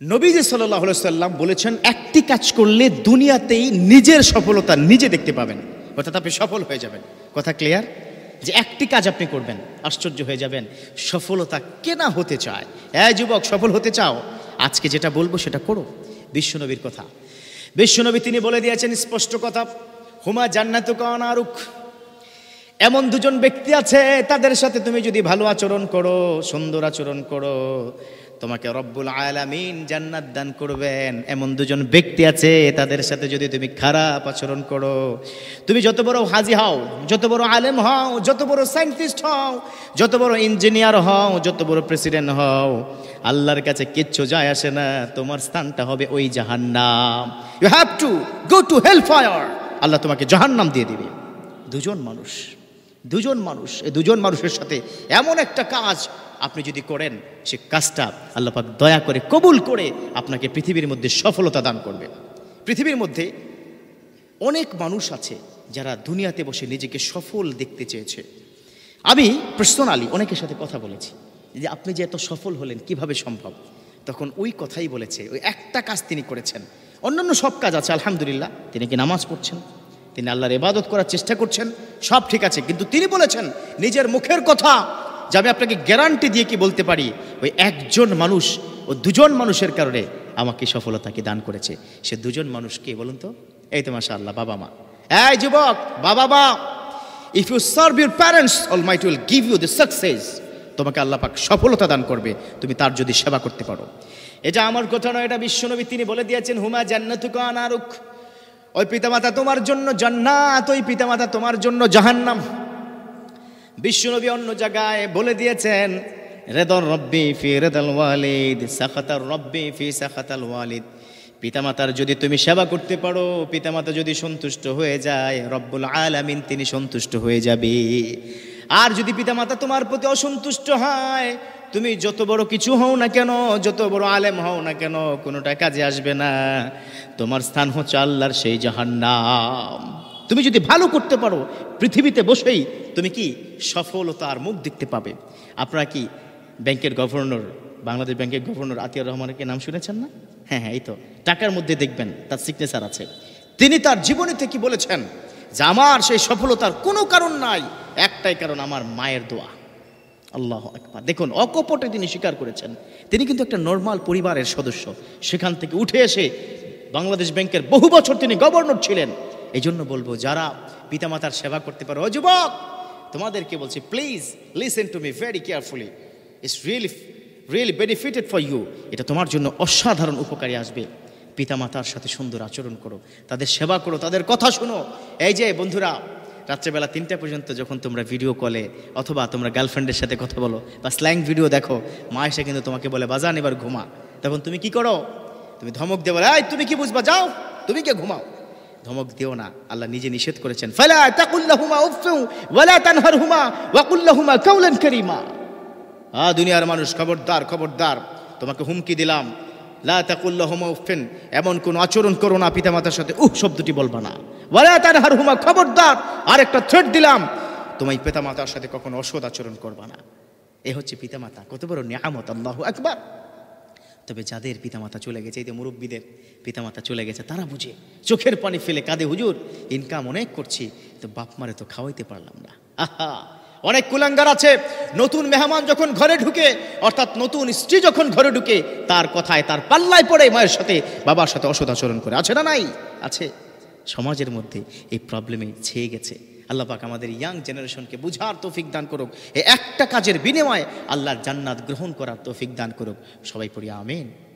নবীজি সাল্লাহ সাল্লাম বলেছেন, একটি কাজ করলে দুনিয়াতেই নিজের সফলতা নিজে দেখতে পাবেন। অর্থাৎ আপনি সফল হয়ে যাবেন। কথা ক্লিয়ার যে একটি কাজ আপনি করবেন, আশ্চর্য হয়ে যাবেন, সফলতা কেনা হতে চায়। হ্যাঁ যুবক, সফল হতে চাও? আজকে যেটা বলব সেটা করো। বিশ্বনবীর কথা। বিশ্বনবী তিনি বলে দিয়েছেন, স্পষ্ট কথা, হুমা জান্নাতু কানারুক এমন দুজন ব্যক্তি আছে, তাদের সাথে তুমি যদি ভালো আচরণ করো, সুন্দর আচরণ করো তোমাকে রব্বুল আলামিন জান্নাত দান করবেন। এমন দুজন ব্যক্তি আছে, তাদের সাথে যদি তুমি খারাপ আচরণ করো, তুমি যত বড় হাজি হও, যত বড় আলেম হও, যত বড় সায়েন্টিস্ট হও, যত বড় ইঞ্জিনিয়ার হও, যত বড় প্রেসিডেন্ট হও, আল্লাহর কাছে কিচ্ছু যায় আসে না। তোমার স্থানটা হবে ওই জাহান্নাম। You have to go to help fire আল্লাহ তোমাকে জাহান্নাম দিয়ে দিবে। দুজন মানুষ দুজন মানুষ, এই দুজন মানুষের সাথে এমন একটা কাজ আপনি যদি করেন, সে কাজটা আল্লাপাক দয়া করে কবুল করে আপনাকে পৃথিবীর মধ্যে সফলতা দান করবে। পৃথিবীর মধ্যে অনেক মানুষ আছে যারা দুনিয়াতে বসে নিজেকে সফল দেখতে চেয়েছে। আমি পার্সোনালি অনেকের সাথে কথা বলেছি, যে আপনি যে এত সফল হলেন, কীভাবে সম্ভব? তখন ওই কথাই বলেছে, ওই একটা কাজ তিনি করেছেন। অন্যান্য সব কাজ আছে, আলহামদুলিল্লাহ, তিনি কি নামাজ পড়ছেন? তিনি আল্লাহর ইবাদত করার চেষ্টা করছেন, সব ঠিক আছে। কিন্তু তিনি বলেছেন, নিজের মুখের কথা যে আমি আপনাকে গ্যারান্টি দিয়ে কি বলতে পারি? ওই একজন মানুষ ও দুজন মানুষের কারণে আমাকে সফলতাকে দান করেছে? সে দুজন মানুষ কে বলুন তো? এই তো মাসা আল্লাহ বাবা মা। এই যুবক, বাবা মা if you serve your parents almighty will give you the success তোমাকে আল্লাহ পাক সফলতা দান করবে, তুমি তার যদি সেবা করতে পারো। এটা আমার কথা নয়, এটা বিশ্বনবী তিনি বলে দিয়েছেন, হুমা জান্নাতুকা আনারুক ওই পিতামাতা তোমার জন্য জান্নাত, ওই পিতামাতা তোমার জন্য জাহান্নাম। বিশ্বনবী অন্য জায়গায় বলে দিয়েছেন রেদর রব্বি ফি রেদাল ওয়ালিদ, সাখাতার রব্বি ফি সাখাতাল ওয়ালিদ। পিতামাতার যদি তুমি সেবা করতে পারো, পিতামাতা যদি সন্তুষ্ট হয়ে যায়, রব্বুল আলামিন তিনি সন্তুষ্ট হয়ে যাবে। আর যদি পিতামাতা তোমার প্রতি অসন্তুষ্ট হয়, তুমি যত বড় কিছু হও না কেন, যত বড় আলেম হও না কেন, কোনোটা কাজে আসবে না। তোমার স্থান হচ্ছে আল্লাহর সেই জাহান্নাম। তুমি যদি ভালো করতে পারো, পৃথিবীতে বসেই তুমি কি সফলতার মুখ দেখতে পাবে। আপনারা কি ব্যাংকের গভর্নর, বাংলাদেশ ব্যাংকের গভর্নর আতিয়ার রহমানের কি নাম শুনেছেন না? হ্যাঁ হ্যাঁ এই তো। টাকার মধ্যে দেখবেন, তার সিগনেচার আছে। তিনি তার জীবনে থেকে বলেছেন? যে আমার সেই সফলতার কোনো কারণ নাই, একটাই কারণ আমার মায়ের দোয়া। আল্লাহ একবার দেখুন, অকপটে তিনি স্বীকার করেছেন। তিনি কিন্তু একটা নর্মাল পরিবারের সদস্য। সেখান থেকে উঠে এসে বাংলাদেশ ব্যাংকের বহু বছর তিনি গভর্নর ছিলেন। এই জন্য বলব, যারা পিতামাতার সেবা করতে পারে, ও যুবক তোমাদেরকে বলছি please listen to me very carefully it's really really benefited for you এটা তোমার জন্য অসাধারণ উপকারী আসবে। পিতামাতার সাথে সুন্দর আচরণ করো, তাদের সেবা করো, তাদের কথা শোনো। এই যে বন্ধুরা, রাত্রেবেলা তিনটা পর্যন্ত যখন তোমরা ভিডিও কলে অথবা তোমরা গার্লফ্রেন্ডের সাথে কথা বলো বা স্ল্যাং ভিডিও দেখো, মা এসে কিন্তু তোমাকে বলে, বাজান, এবার ঘুমা। তখন তুমি কি করো? তুমি ধমক দেবো এই, তুমি কি বুঝবা? যাও, তুমি কে ঘুমাও। ধমক দিও না, আল্লাহ নিজে নিষেধ করেছেন। ফালা তাকুল্লাহুমা উফু ওয়ালা তানহারহুমা ওয়াকুল্লাহুমা কাউলান কারীমা। আ দুনিয়ার মানুষ, খবরদার খবরদার, তোমাকে হুমকি দিলাম। লা তাকুল্লাহুমা উফিন এমন কোন আচরণ করো না পিতামাতার সাথে, উহ, শব্দটি বলবা না। ওয়ালা তানহারহুমা, খবরদার, আরেকটা থ্রেট দিলাম। তোমায় পিতামাতার সাথে কখনো অসৎ আচরণ করবা না। এ হচ্ছে পিতামাতা, কত বড় নিয়ামত, আল্লাহু আকবার। তবে যাদের পিতামাতা চলে গেছে, এই যে মুরব্বীদের পিতামাতা চলে গেছে, তারা বুঝে। চোখের পানি ফেলে কাঁদে, হুজুর ইনকাম অনেক করছি, তো বাপ মারে তো খাওয়াইতে পারলাম না। অনেক কুলাঙ্গার আছে, নতুন মেহমান যখন ঘরে ঢুকে, অর্থাৎ নতুন স্ত্রী যখন ঘরে ঢুকে, তার কথায় তার পাল্লায় পড়ে মায়ের সাথে, বাবার সাথে অসৎ আচরণ করে। আছে না নাই? আছে। সমাজের মধ্যে এই প্রবলেমে ছেয়ে গেছে। আল্লাহ পাক আমাদের ইয়াং জেনারেশনকে বুঝার তৌফিক দান করুক। এই একটা কাজের বিনিময়ে আল্লাহর জান্নাত গ্রহণ করার তৌফিক দান করুক। সবাই পড়ি, আমিন।